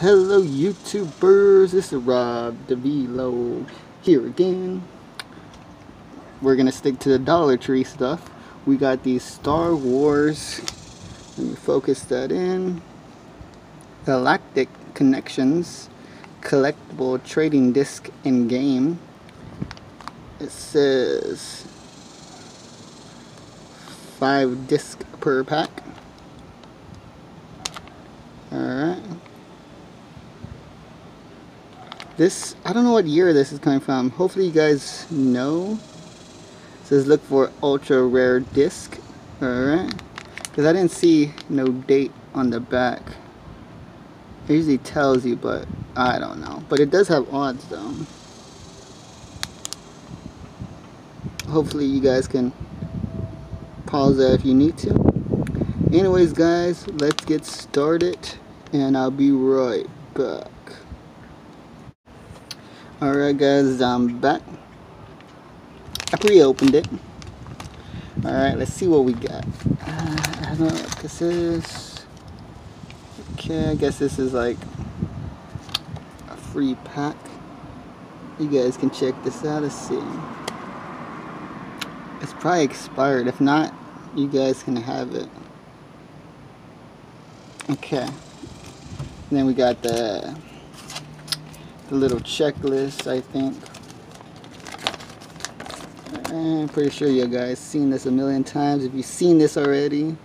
Hello YouTubers, this is RobTheVlog here again. We're gonna stick to the Dollar Tree stuff. We got these Star Wars, let me focus that in. Galactic Connexions collectible trading disc in game. It says five disc per pack. Alright. This, I don't know what year this is coming from. Hopefully you guys know. It says look for ultra rare disc. Alright. Because I didn't see no date on the back. It usually tells you, but I don't know. But it does have odds though. Hopefully you guys can pause that if you need to. Anyways guys, let's get started and I'll be right back. Alright guys, I'm back. I pre-opened it. Alright, let's see what we got. Uh, I don't know what this is. Okay, I guess this is like a free pack. You guys can check this out and see. It's probably expired. If not, you guys can have it. Okay. And then we got the the little checklist, I think. I'm pretty sure you guys seen this a million times. If you've seen this already.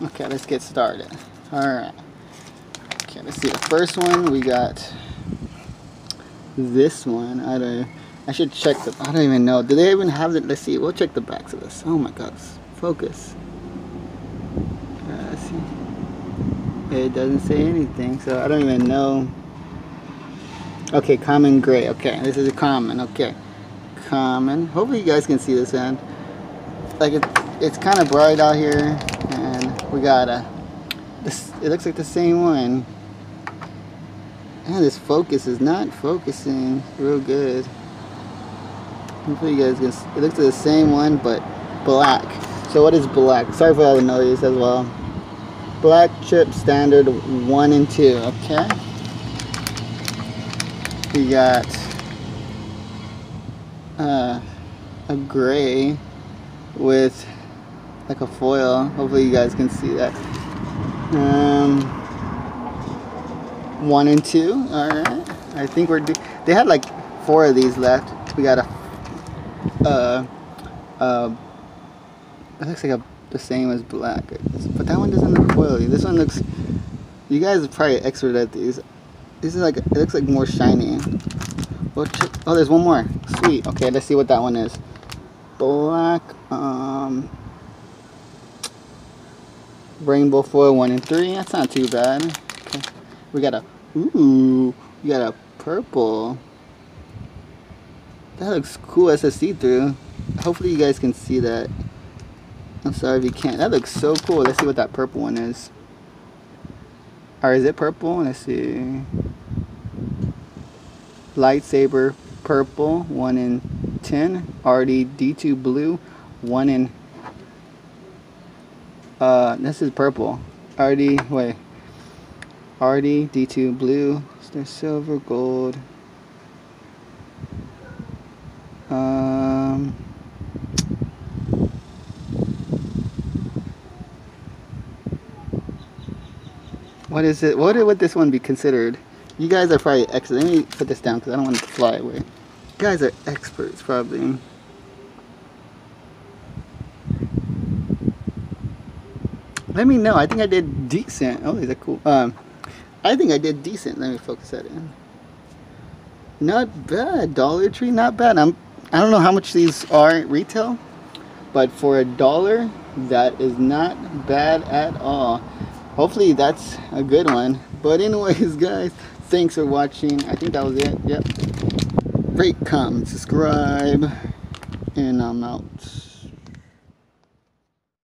Okay, let's get started. Alright. Okay, let's see. The first one, we got this one. I don't I should check the I don't even know. Do they even have it? Let's see. We'll check the backs of this. Oh my god. Focus. Uh, see. It doesn't say anything, so I don't even know. Okay, common gray. Okay, this is a common. Okay. Common. Hopefully you guys can see this end. Like it, it's kind of bright out here and we got a this it looks like the same one. And this focus is not focusing real good. Hopefully you guys can, it looks like the same one, but black. So what is black? Sorry for all the noise as well. Black chip standard one and two, okay? We got uh, a gray with like a foil. Hopefully you guys can see that. Um, one and two, all right. I think we're, they had like four of these left. We got a uh, uh, it looks like a, the same as black, but that one doesn't look oily. This one looks, you guys are probably expert at these. This is like, it looks like more shiny. Oh, there's one more. Sweet. Okay, let's see what that one is. Black, um, rainbow foil one and three. That's not too bad. Okay. We got a, ooh, we got a purple. That looks cool as a see-through. Hopefully you guys can see that. I'm sorry if you can't. That looks so cool. Let's see what that purple one is. Or is it purple? Let's see. Lightsaber purple, 1 in 10. RD-D2 blue, 1 in... Uh, this is purple. RD, wait. RD-D2 blue. There's silver, gold. Um, what is it? What would this one be considered? You guys are probably experts. Let me put this down because I don't want it to fly away. You guys are experts, probably. Let me know. I think I did decent. Oh, is that cool? Um, I think I did decent. Let me focus that in. Not bad. Dollar Tree, not bad. I'm I don't know how much these are retail, but for a dollar, that is not bad at all. Hopefully that's a good one. But anyways, guys, thanks for watching. I think that was it. Yep. Rate, comment, subscribe, and I'm out.